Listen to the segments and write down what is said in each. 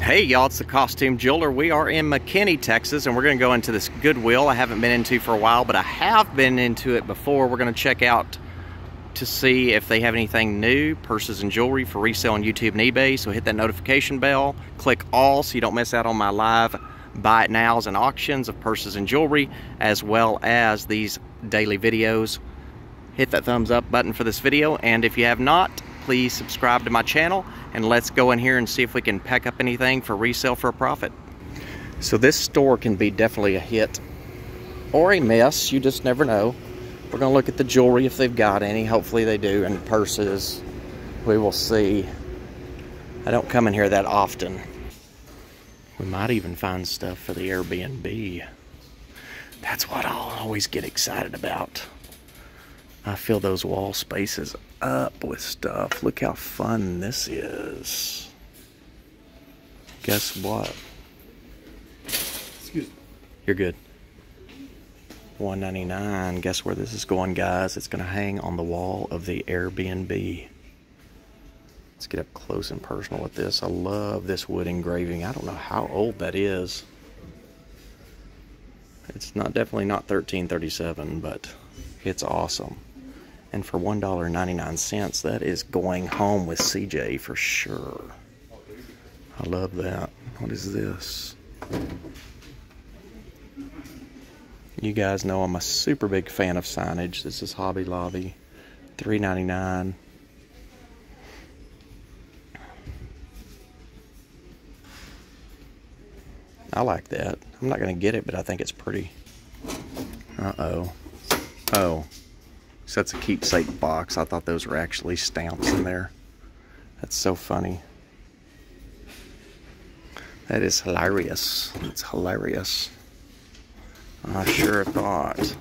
Hey y'all, it's the Costume Jeweler. We are in McKinney, Texas, and we're going to go into this Goodwill I haven't been into for a while, but I have been into it before. We're going to check out to see if they have anything new, purses and jewelry for resale on YouTube and eBay. So hit that notification bell, click all so you don't miss out on my live buy it nows and auctions of purses and jewelry, as well as these daily videos. Hit that thumbs up button for this video, and if you have not, please subscribe to my channel and let's go in here and see if we can pack up anything for resale for a profit. So this store can be definitely a hit or a mess, you just never know. We're gonna look at the jewelry if they've got any, hopefully they do, and purses, we will see. I don't come in here that often. We might even find stuff for the Airbnb. That's what I'll always get excited about. I fill those wall spaces up with stuff. Look how fun this is. Guess what? Excuse me. You're good. 199. Guess where this is going, guys? It's going to hang on the wall of the Airbnb. Let's get up close and personal with this. I love this wood engraving. I don't know how old that is. It's not definitely not 1337, but it's awesome. And for $1.99, that is going home with CJ for sure. I love that. What is this? You guys know I'm a super big fan of signage. This is Hobby Lobby, $3.99. I like that. I'm not going to get it, but I think it's pretty. Uh-oh. Oh. So that's a keepsake box. I thought those were actually stamps in there. That's so funny. That is hilarious. It's hilarious. I sure thought.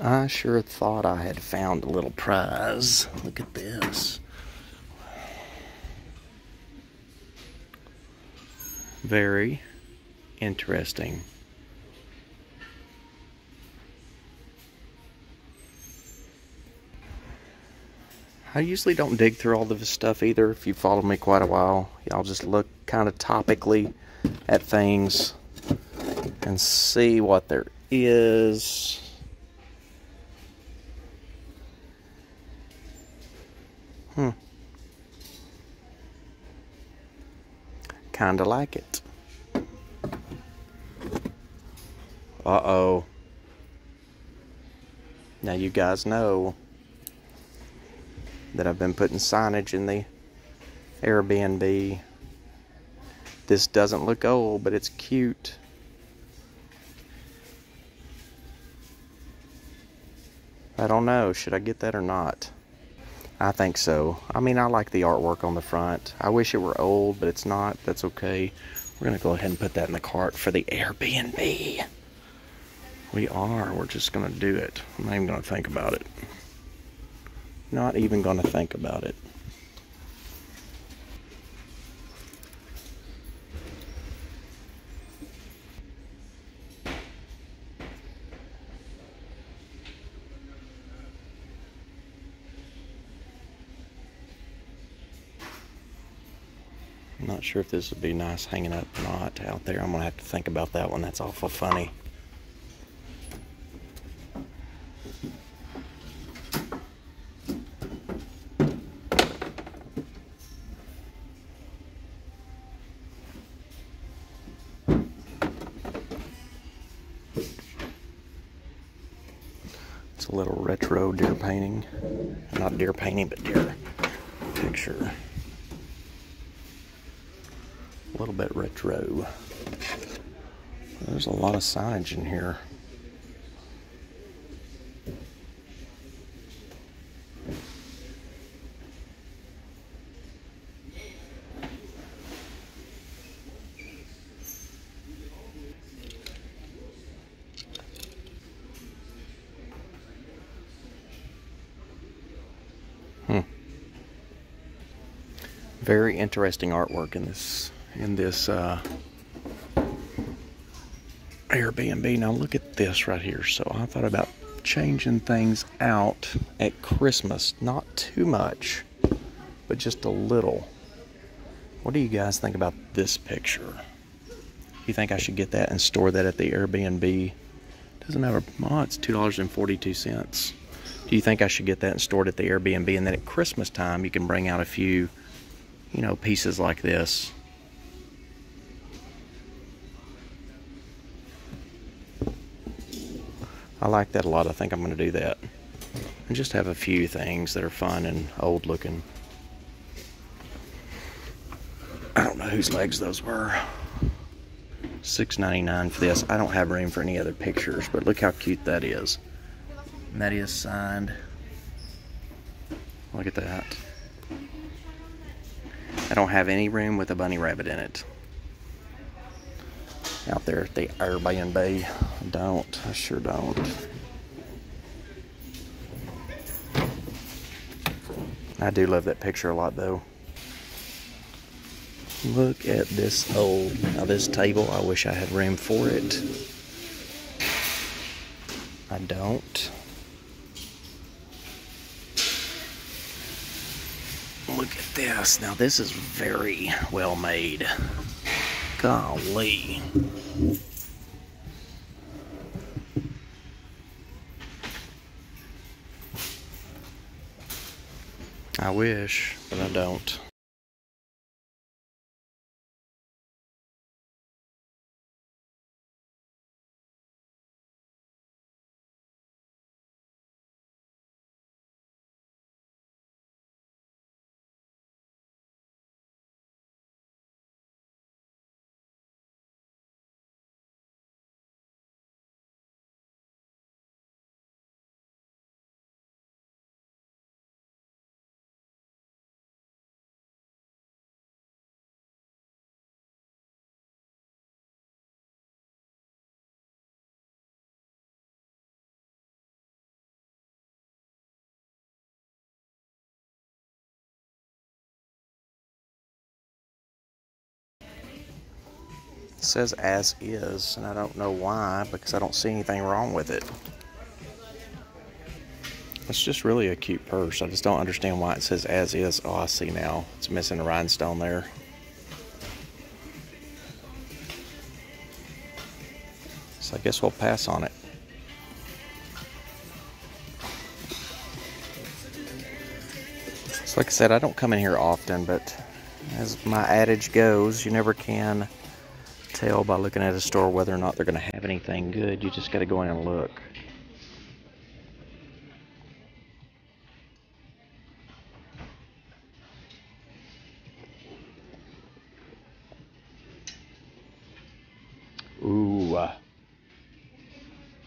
I sure thought I had found a little prize. Look at this. Very interesting. I usually don't dig through all of this stuff either. If you follow me quite a while, I'll just look kind of topically at things and see what there is. Hmm. Kinda like it. Uh-oh. Now you guys know that I've been putting signage in the Airbnb. This doesn't look old, but it's cute. I don't know. Should I get that or not? I think so. I mean, I like the artwork on the front. I wish it were old, but it's not. That's okay. We're going to go ahead and put that in the cart for the Airbnb. We are. We're just going to do it. I'm not even going to think about it. Not even going to think about it. I'm not sure if this would be nice hanging up or not out there. I'm going to have to think about that one. That's awful funny. It's a little retro deer painting. Painting, but deer picture. A little bit retro. There's a lot of signage in here. Very interesting artwork in this in this uh, Airbnb. Now look at this right here. So I thought about changing things out at Christmas. Not too much, but just a little. What do you guys think about this picture? You think I should get that and store that at the Airbnb? Doesn't have a, oh, it's $2.42. Do you think I should get that and store it at the Airbnb and then at Christmas time you can bring out a few, you know, pieces like this? I like that a lot. I think I'm going to do that. And just have a few things that are fun and old looking. I don't know whose legs those were. $6.99 for this. I don't have room for any other pictures, but look how cute that is. And that is signed. Look at that. Don't have any room with a bunny rabbit in it. Out there at the Airbnb. I don't. I sure don't. I do love that picture a lot though. Look at this old, now this table, I wish I had room for it. I don't. Now this is very well made. Golly. I wish, but I don't. It says as is, and I don't know why because I don't see anything wrong with it. It's just really a cute purse. I just don't understand why it says as is. Oh, I see now. It's missing a rhinestone there. So I guess we'll pass on it. So like I said, I don't come in here often, but as my adage goes, you never can tell by looking at a store whether or not they're going to have anything good. You just got to go in and look. Ooh. Uh,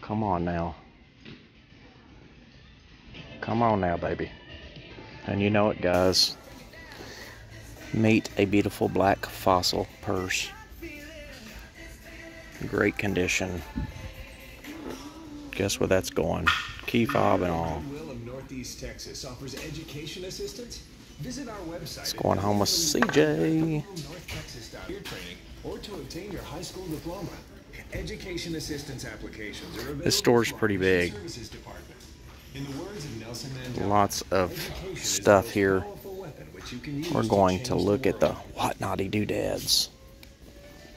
come on now. Come on now, baby. And you know it, guys. Meet a beautiful black Fossil purse great condition. Guess where that's going? Key fob and all. Visit our website. It's going home with CJ. Or to obtain your high school diploma. Education assistance applications are. This store's pretty big. Lots of stuff here. We're going to look at the whatnaughty doodads.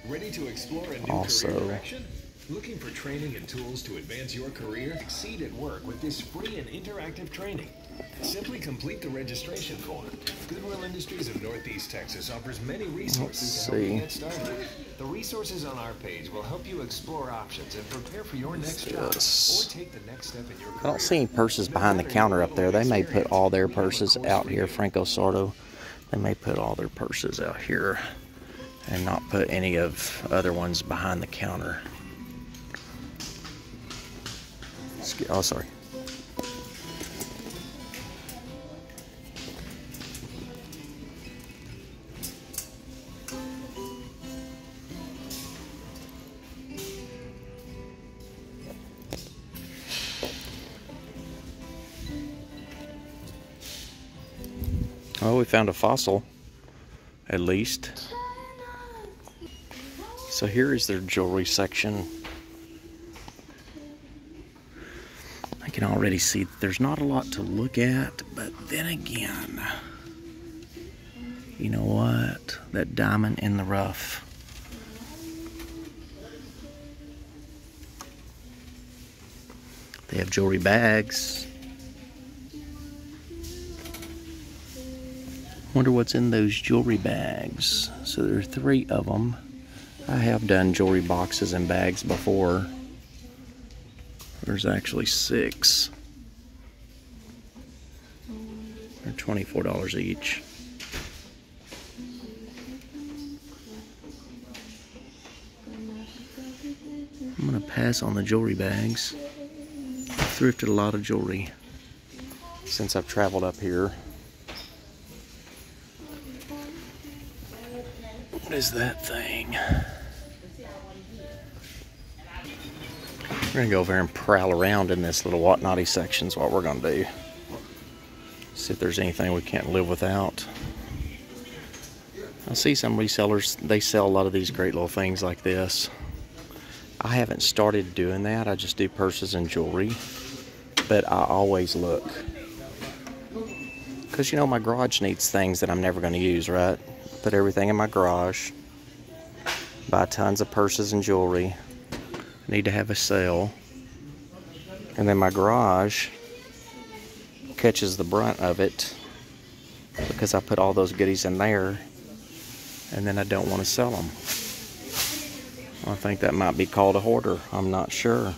Ready to explore a new also, career direction? Looking for training and tools to advance your career? Succeed at work with this free and interactive training. Simply complete the registration form. Goodwill Industries of Northeast Texas offers many resources to help you get started. The resources on our page will help you explore options and prepare for your next job or take the next step in your career. I don't see any purses behind the counter up there. They may put all their purses out here, Franco Sarto. They may put all their purses out here and not put any of other ones behind the counter. Oh, sorry. Oh, we found a Fossil, at least. So here is their jewelry section. I can already see there's not a lot to look at, but then again, you know what? that diamond in the rough. They have jewelry bags. Wonder what's in those jewelry bags. So there are three of them. I have done jewelry boxes and bags before. There's actually six. They're $24 each. I'm gonna pass on the jewelry bags. I've thrifted a lot of jewelry since I've traveled up here. What is that thing? We're gonna go over and prowl around in this little whatnauty section is what we're gonna do. See if there's anything we can't live without. I see some resellers, they sell a lot of these great little things like this. I haven't started doing that. I just do purses and jewelry. But I always look. Because, you know, my garage needs things that I'm never going to use, right? Put everything in my garage. Buy tons of purses and jewelry. Need to have a sale. And then my garage catches the brunt of it because I put all those goodies in there and then I don't want to sell them. I think that might be called a hoarder. I'm not sure.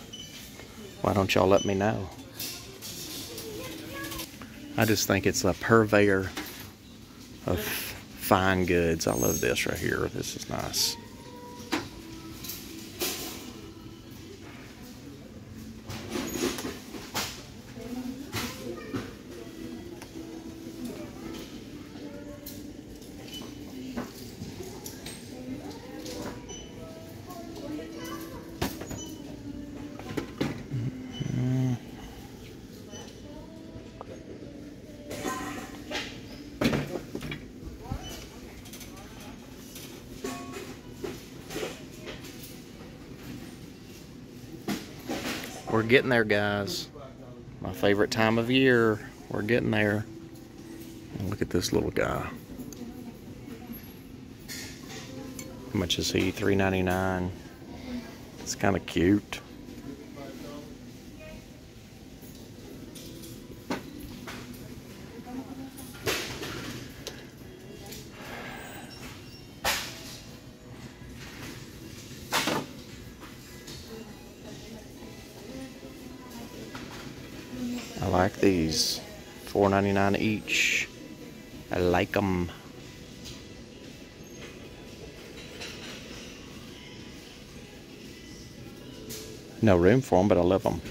Why don't y'all let me know? I just think it's a purveyor of fine goods. I love this right here. This is nice. We're getting there, guys. My favorite time of year. We're getting there. Look at this little guy. How much is he? $3.99. It's kind of cute. Like these. $4.99 each. I like them. No room for them, but I love them.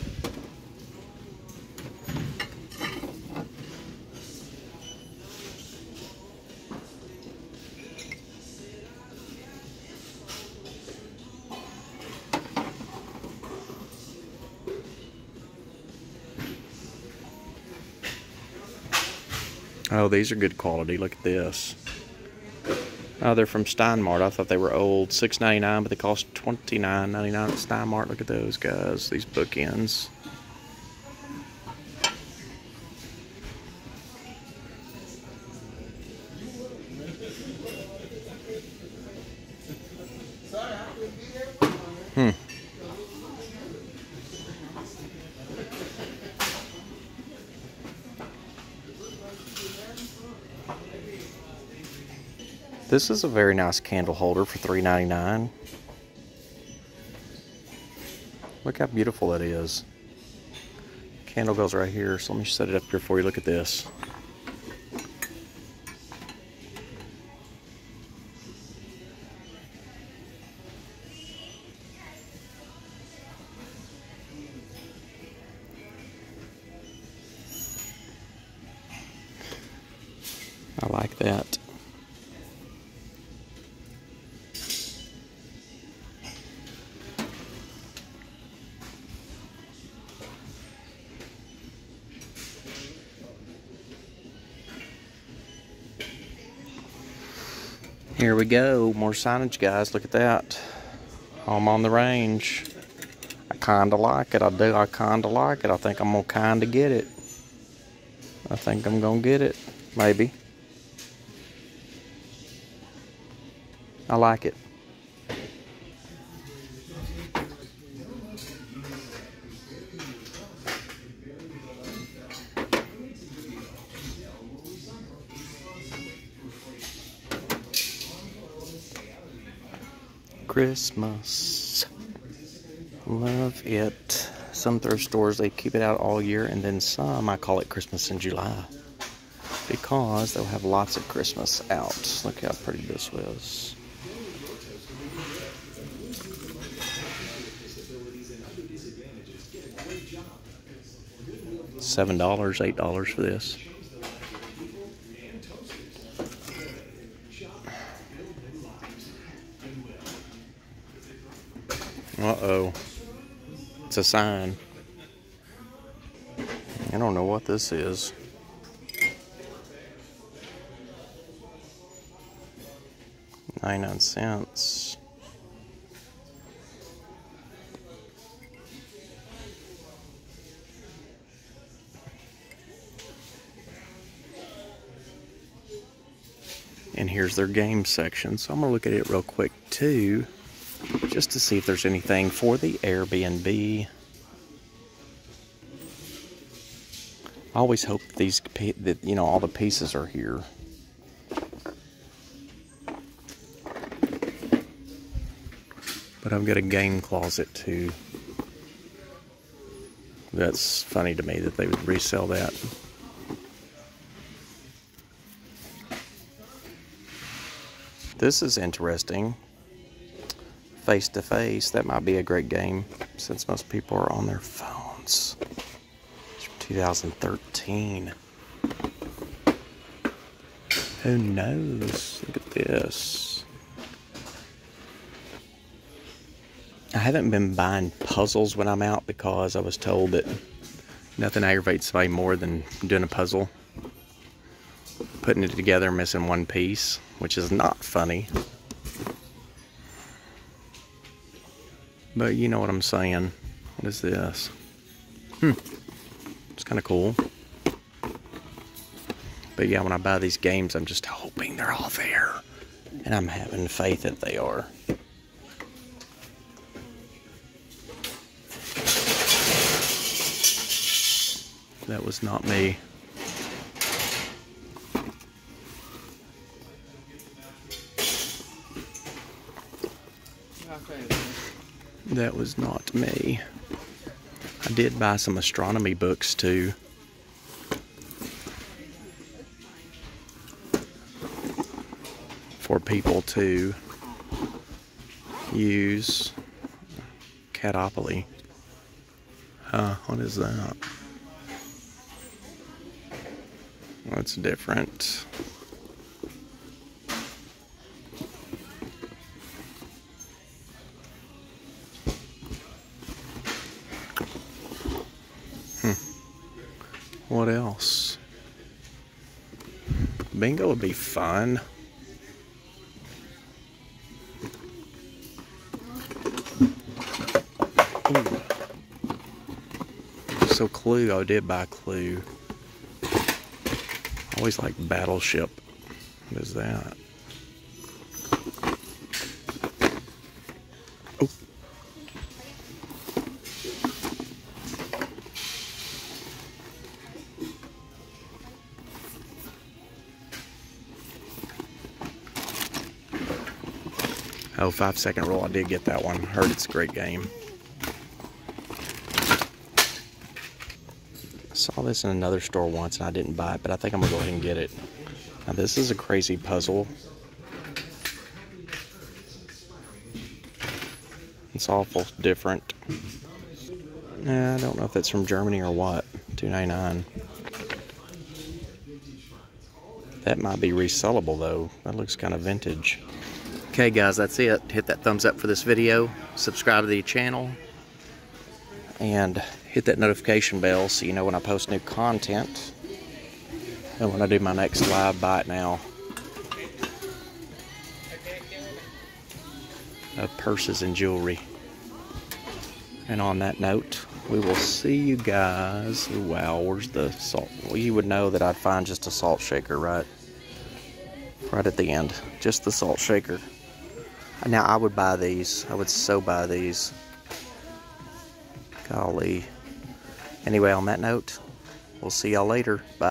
Oh, these are good quality. Look at this. Oh, they're from Steinmart. I thought they were old. Six ninety nine, but they cost twenty nine ninety nine at Steinmart. Look at those guys. These bookends. This is a very nice candle holder for $3.99. Look how beautiful that is. Candle goes right here, so let me set it up here for you. Look at this. Here we go, more signage guys, look at that. Home on the range. I kinda like it, I do, I kinda like it. I think I'm gonna kinda get it. I think I'm gonna get it, maybe. I like it. Christmas. Love it. Some thrift stores, they keep it out all year, and then some, I call it Christmas in July. Because they'll have lots of Christmas out. Look how pretty this was. Seven dollars, eight dollars for this. Uh-oh. It's a sign. I don't know what this is. Ninety-nine cents. And here's their game section. So I'm going to look at it real quick too just to see if there's anything for the Airbnb. I always hope these that you know all the pieces are here. But I've got a game closet too. That's funny to me that they would resell that. This is interesting face to face, that might be a great game since most people are on their phones. It's from 2013. Who knows? Look at this. I haven't been buying puzzles when I'm out because I was told that nothing aggravates somebody more than doing a puzzle. Putting it together missing one piece, which is not funny. But you know what I'm saying. What is this? Hmm. It's kind of cool. But yeah, when I buy these games, I'm just hoping they're all there. And I'm having faith that they are. That was not me. That was not me. I did buy some astronomy books too. For people to use Catopoly. Huh, what is that? That's different. What else? Bingo would be fun. Ooh. So Clue, I did buy Clue. Always like Battleship. What is that? Oh, five second rule. I did get that one. Heard it's a great game. Saw this in another store once and I didn't buy it, but I think I'm gonna go ahead and get it. Now this is a crazy puzzle. It's awful different. Yeah, I don't know if that's from Germany or what. 299. That might be resellable though. That looks kind of vintage. Okay guys, that's it. Hit that thumbs up for this video. Subscribe to the channel. And hit that notification bell so you know when I post new content. And when I do my next live bite now. Of purses and jewelry. And on that note, we will see you guys. Wow, where's the salt? Well, you would know that I'd find just a salt shaker right, right at the end. Just the salt shaker. Now, I would buy these. I would so buy these. Golly. Anyway, on that note, we'll see y'all later. Bye.